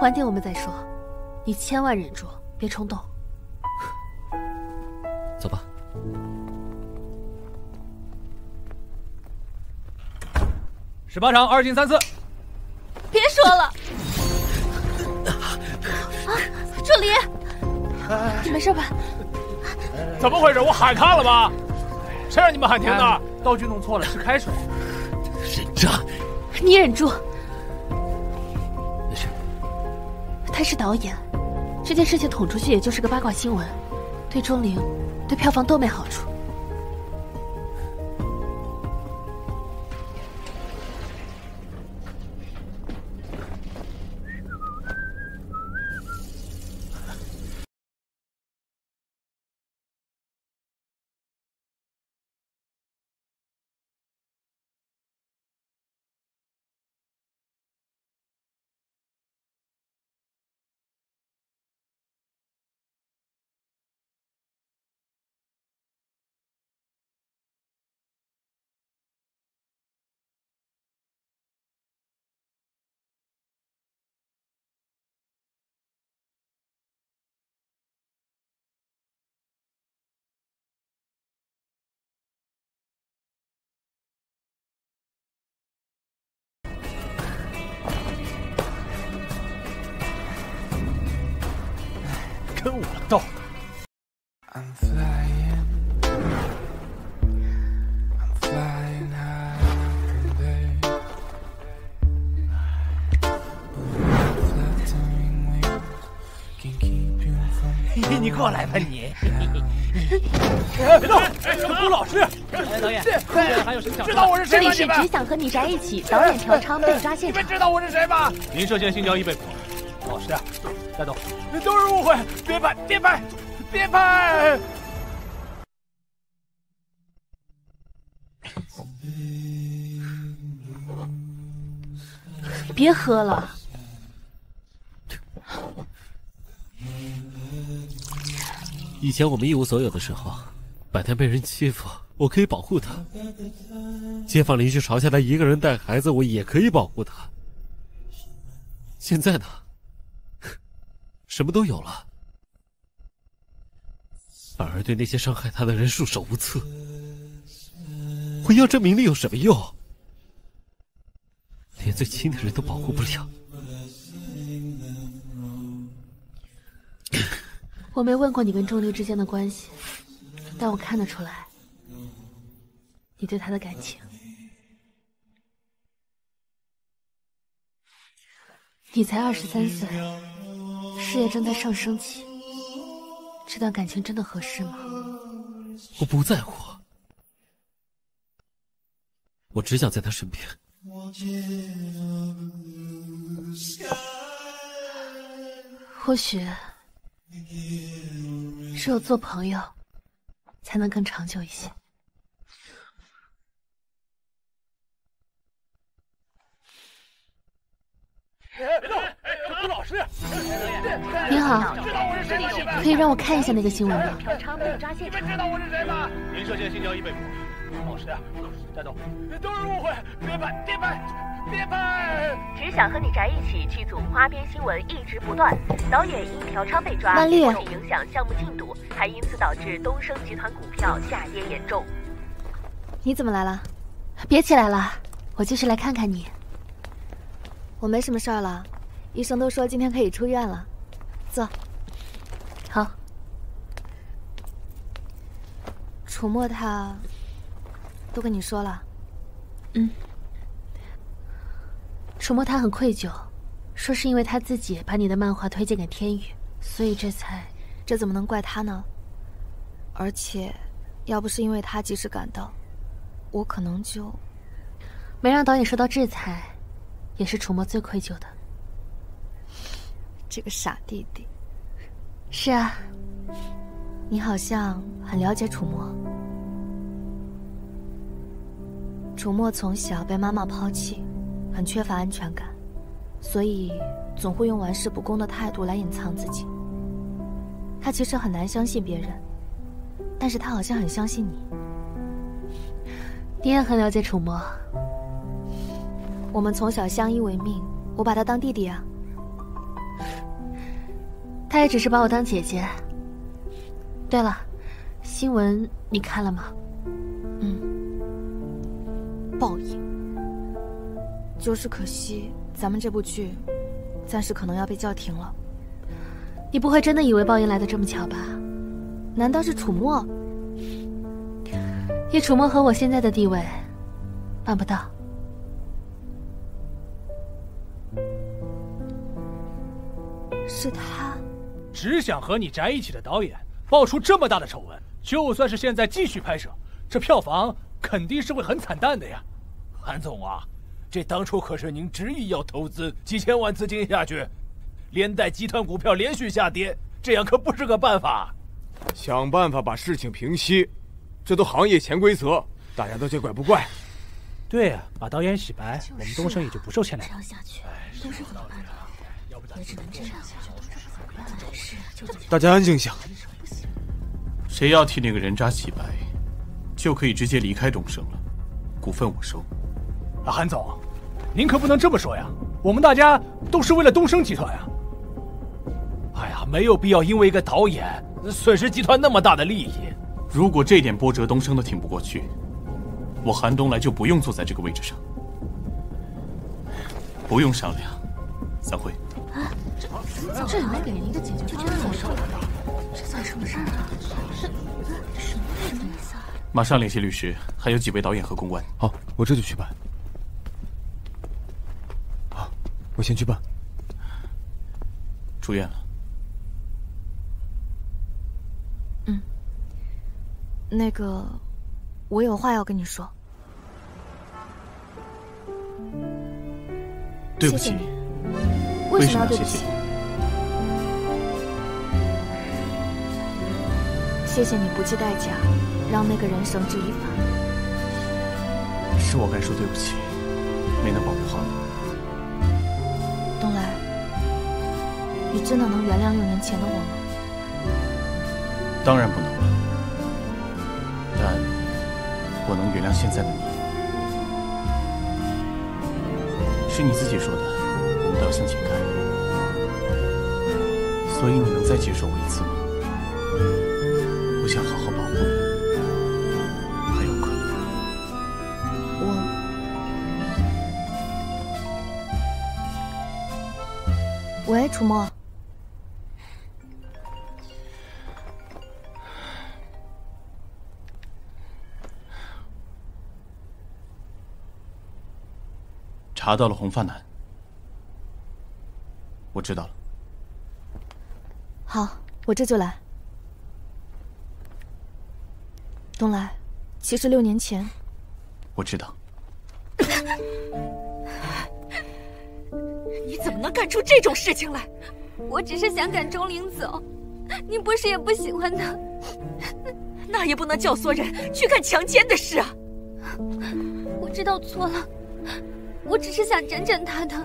晚点我们再说，你千万忍住，别冲动。十八场，二进三次。别说了，啊，助理，你没事吧？怎么回事？我喊看了吗？谁让你们喊停的？道具弄错了，是开水。忍着。你忍住。没事。他是导演，这件事情捅出去也就是个八卦新闻，对钟灵、对票房都没好处。跟我斗。I'm flying, I'm flying high, babe. Fluttering wings can keep you from 你过来吧你。别动！哎，顾老师，哎，导演，还有谁想？知道我是谁吗？这里是只想和你宅一起，导演嫖娼被抓现场。你们知道我是谁吗？您涉嫌性交易被捕。老师，带走。都是误会，别拍，别拍，别拍！别喝了。以前我们一无所有的时候，摆摊被人欺负，我可以保护他；街坊邻居嘲笑他一个人带孩子，我也可以保护他。现在呢，什么都有了，反而对那些伤害他的人束手无策。我要这名利有什么用？连最亲的人都保护不了。我没问过你跟钟离之间的关系，但我看得出来，你对他的感情。你才二十三岁，事业正在上升期，这段感情真的合适吗？我不在乎，我只想在他身边。或许只有做朋友，才能更长久一些。别动！不老实点！您好，可以让我看一下那个新闻吗？你们知道我是谁吗？您涉嫌性交易被捕，老实点，带走！都是误会，别拍，别拍，别拍！只想和你宅一起剧组花边新闻一直不断，导演因嫖娼被抓，曼丽不仅影响项目进度，还因此导致东升集团股票下跌严重。你怎么来了？别起来了，我就是来看看你。我没什么事儿了，医生都说今天可以出院了。坐。好。楚墨他都跟你说了。嗯。楚墨他很愧疚，说是因为他自己把你的漫画推荐给天宇，所以这才……这怎么能怪他呢？而且，要不是因为他及时赶到，我可能就没让导演受到制裁。也是楚墨最愧疚的。这个傻弟弟。是啊，你好像很了解楚墨。楚墨从小被妈妈抛弃，很缺乏安全感，所以总会用玩世不恭的态度来隐藏自己。他其实很难相信别人，但是他好像很相信你。你也很了解楚墨。我们从小相依为命，我把他当弟弟啊。他也只是把我当姐姐。对了，新闻你看了吗？嗯。报应。就是可惜，咱们这部剧，暂时可能要被叫停了。你不会真的以为报应来的这么巧吧？难道是楚墨？以楚墨和我现在的地位，办不到。是他，只想和你宅一起的导演爆出这么大的丑闻，就算是现在继续拍摄，这票房肯定是会很惨淡的呀。韩总啊，这当初可是您执意要投资几千万资金下去，连带集团股票连续下跌，这样可不是个办法。想办法把事情平息，这都行业潜规则，大家都见怪不怪。对呀，把导演洗白，我们东升也就不受牵连了。这样下去，东升怎么办呢？也只能这样。大家安静下。谁要替那个人渣洗白，就可以直接离开东升了，股份我收。啊，韩总，您可不能这么说呀！我们大家都是为了东升集团呀。哎呀，没有必要因为一个导演损失集团那么大的利益。如果这点波折东升都挺不过去，我韩东来就不用坐在这个位置上。不用商量，散会。啊，这这也没给人一个解决方案啊！这算什么事儿啊？这什么什么意思啊？马上联系律师，还有几位导演和公关。好，我这就去办。好，我先去办。出院了。嗯。那个，我有话要跟你说。对不起。为什么要对不起？谢谢你不计代价让那个人绳之以法。是我该说对不起，没能保护好你。东来，你真的能原谅六年前的我吗？当然不能了，但我能原谅现在的你。是你自己说的，都要向前看。所以你能再接受我一次吗？我想好好保护你，还有可能。我，喂，楚墨，查到了红发男，我知道了。好，我这就来。东来，其实六年前，我知道。你怎么能干出这种事情来？我只是想赶钟灵走，你不是也不喜欢他？那也不能教唆人去干强奸的事啊！我知道错了，我只是想整整他的，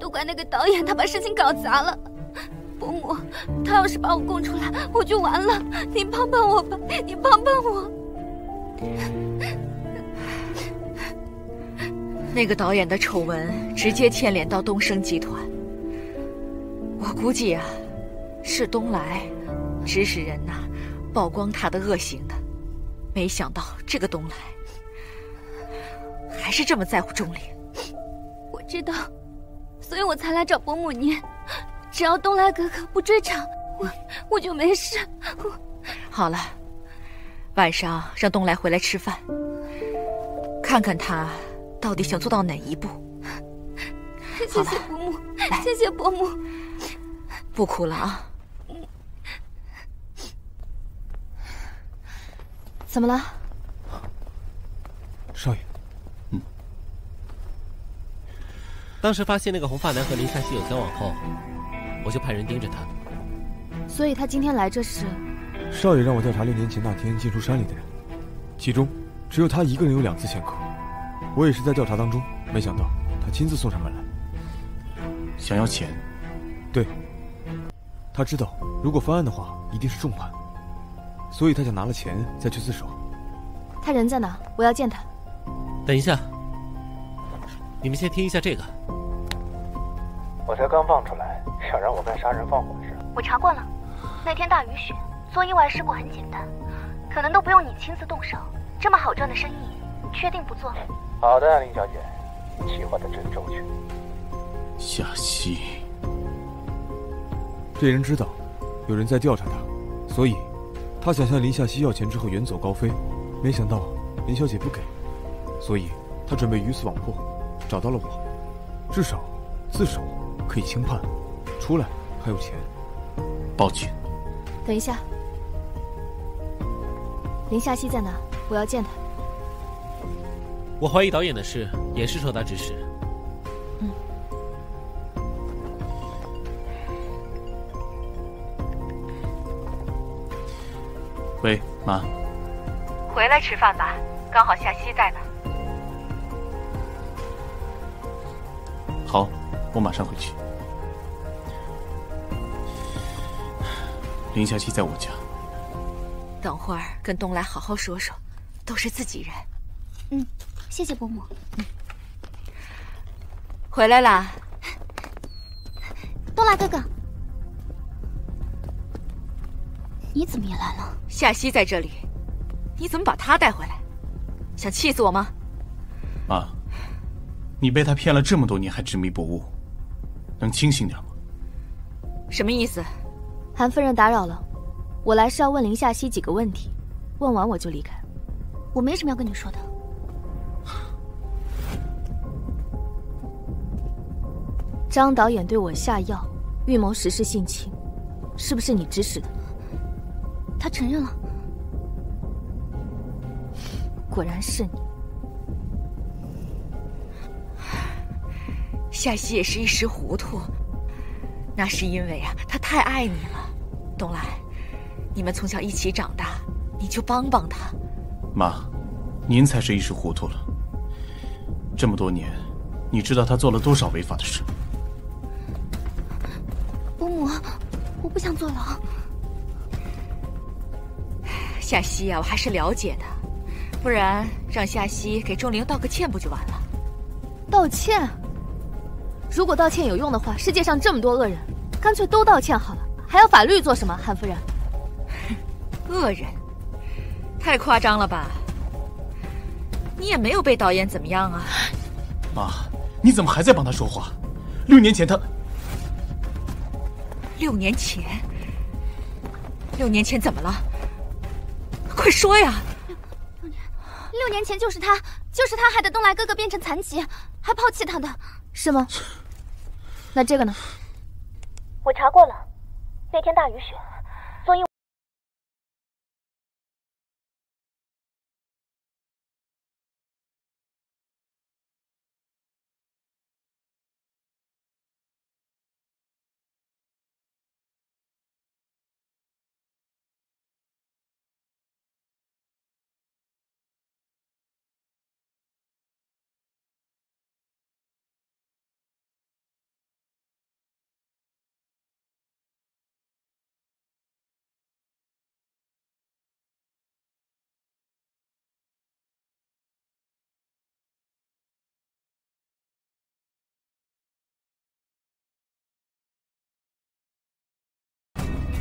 都怪那个导演，他把事情搞砸了。伯母，他要是把我供出来，我就完了。你帮帮我吧，你帮帮我。那个导演的丑闻直接牵连到东升集团，我估计啊，是东来指使人呐，曝光他的恶行的。没想到这个东来还是这么在乎钟灵。我知道，所以我才来找伯母您。只要东来哥哥不追查我，我就没事。我好了，晚上让东来回来吃饭，看看他到底想做到哪一步。谢谢伯母，谢谢伯母。不哭了啊！怎么了，少爷？嗯，当时发现那个红发男和林夏曦有交往后。我就派人盯着他，所以他今天来这是。少爷让我调查六年前那天进出山里的人，其中只有他一个人有两次前科。我也是在调查当中，没想到他亲自送上门来。想要钱？对。他知道如果翻案的话一定是重判，所以他想拿了钱再去自首。他人在哪？我要见他。等一下，你们先听一下这个。我才刚放出来。想让我干杀人放火的事？我查过了，那天大雨雪，做意外事故很简单，可能都不用你亲自动手。这么好赚的生意，确定不做？好的，林小姐，计划的真周全。夏曦，这人知道有人在调查他，所以他想向林夏曦要钱之后远走高飞，没想到林小姐不给，所以他准备鱼死网破，找到了我，至少自首可以轻判。出来还有钱，报警。等一下，林夏曦在哪？我要见他。我怀疑导演的事也是受他指使。嗯。喂，妈。回来吃饭吧，刚好夏曦在呢。我马上回去。林夏曦在我家。等会儿跟东来好好说说，都是自己人。嗯，谢谢伯母。嗯，回来啦，东来哥哥，你怎么也来了？夏曦在这里，你怎么把她带回来？想气死我吗？妈，你被他骗了这么多年还执迷不悟，能清醒点吗？什么意思？韩夫人打扰了，我来是要问林夏曦几个问题，问完我就离开。我没什么要跟你说的。张导演对我下药，预谋实施性侵，是不是你指使的？他承认了。果然是你。夏曦也是一时糊涂，那是因为啊，他太爱你了。东来，你们从小一起长大，你就帮帮他。妈，您才是一时糊涂了。这么多年，你知道他做了多少违法的事？伯母，我不想坐牢。夏曦呀，我还是了解的，不然让夏曦给钟灵道个歉不就完了？道歉？如果道歉有用的话，世界上这么多恶人，干脆都道歉好了。还要法律做什么，韩夫人？恶人，太夸张了吧？你也没有被导演怎么样啊？妈，你怎么还在帮他说话？六年前他……六年前？六年前怎么了？快说呀！六年，六年前就是他，就是他害得东来哥哥变成残疾，还抛弃他的，是吗？那这个呢？我查过了。那天大雨雪，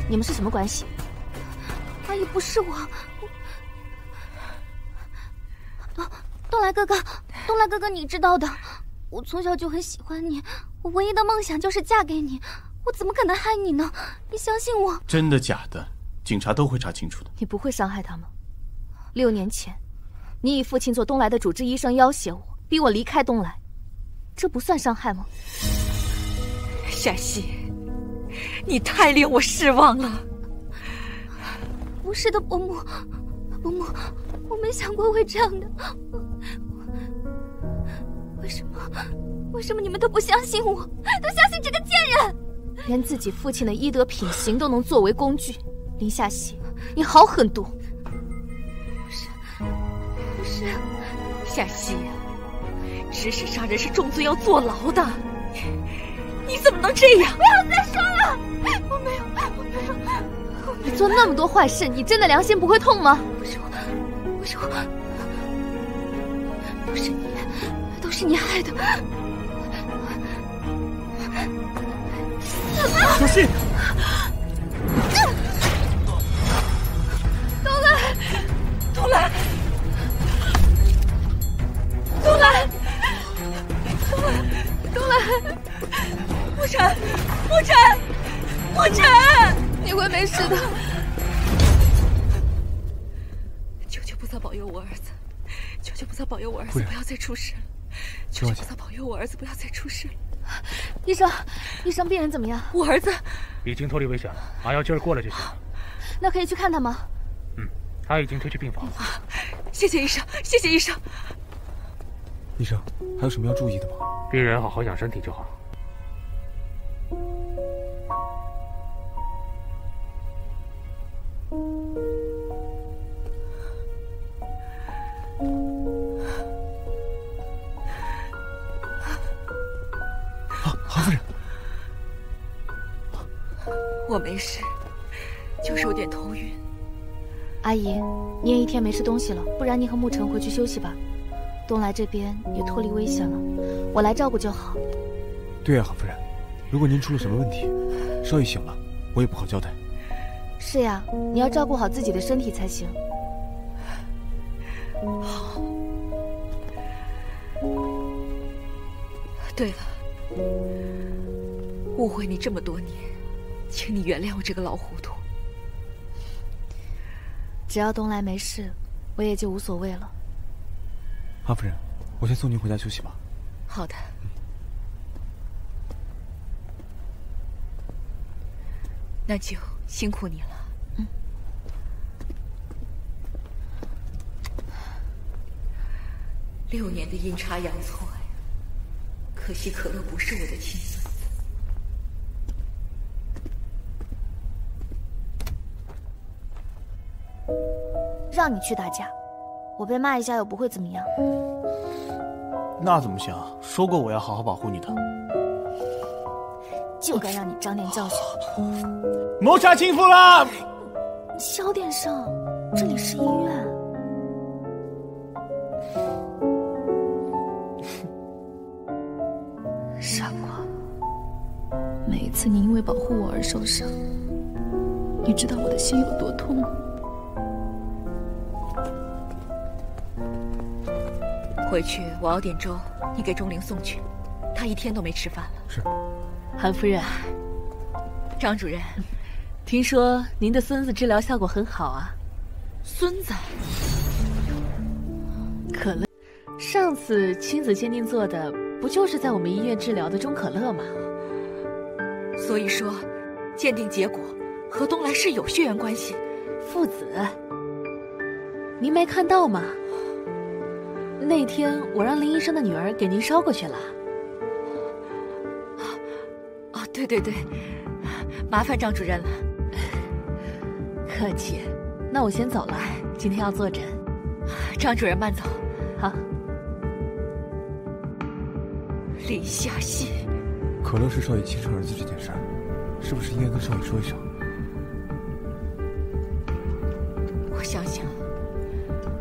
你们是什么关系？阿姨不是我。啊，东来哥哥，东来哥哥，你知道的，我从小就很喜欢你，我唯一的梦想就是嫁给你，我怎么可能害你呢？你相信我。真的假的？警察都会查清楚的。你不会伤害他吗？六年前，你以父亲做东来的主治医生要挟我，逼我离开东来，这不算伤害吗？夏曦，你太令我失望了。不是的，伯母，伯母，我没想过会这样的。为什么？为什么你们都不相信我，都相信这个贱人？连自己父亲的医德品行都能作为工具，林夏曦，你好狠毒！不是，不是，夏曦，指使杀人是重罪，要坐牢的。你怎么能这样？不要再说了！我没有，我没有。你做那么多坏事，你真的良心不会痛吗？不是我，不是我，都是你，都是你害的。小心！东来，东来，东来，东来，东来！沐晨，沐晨，沐晨，你会没事的。求求菩萨保佑我儿子，求求菩萨保佑我儿子不要再出事了，求求菩萨保佑我儿子不要再出事了。医生，医生，病人怎么样？我儿子已经脱离危险了，麻药劲儿过了就行了。那可以去看他吗？嗯，他已经推去病房了。谢谢医生，谢谢医生。医生，还有什么要注意的吗？病人好好养身体就好。啊，韩夫人，我没事，就是有点头晕。阿姨，你也一天没吃东西了，不然你和沐晨回去休息吧。东来这边也脱离危险了，我来照顾就好。对呀，韩夫人，如果您出了什么问题，少爷醒了，我也不好交代。是呀，你要照顾好自己的身体才行。好。对了，误会你这么多年，请你原谅我这个老糊涂。只要东来没事，我也就无所谓了。阿夫人，我先送您回家休息吧。好的。那就辛苦你了。嗯。六年的阴差阳错呀，可惜可乐不是我的亲孙子。让你去打架，我被骂一下又不会怎么样。那怎么行？说过我要好好保护你的。就该让你长点教训。谋杀亲夫了！小点声，这里是医院。傻瓜，每一次你因为保护我而受伤，你知道我的心有多痛吗？回去我熬点粥，你给钟灵送去，她一天都没吃饭了。是。韩夫人，张主任，听说您的孙子治疗效果很好啊。孙子，可乐，上次亲子鉴定做的不就是在我们医院治疗的钟可乐吗？所以说，鉴定结果和东来是有血缘关系，父子。您没看到吗？那天我让林医生的女儿给您捎过去了。对对对，麻烦张主任了。客气，那我先走了，今天要坐诊。张主任慢走。啊。林夏曦，可乐是少爷亲生儿子这件事儿，是不是应该跟少爷说一声？我想想，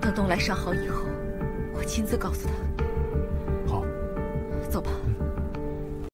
等东来伤好以后，我亲自告诉他。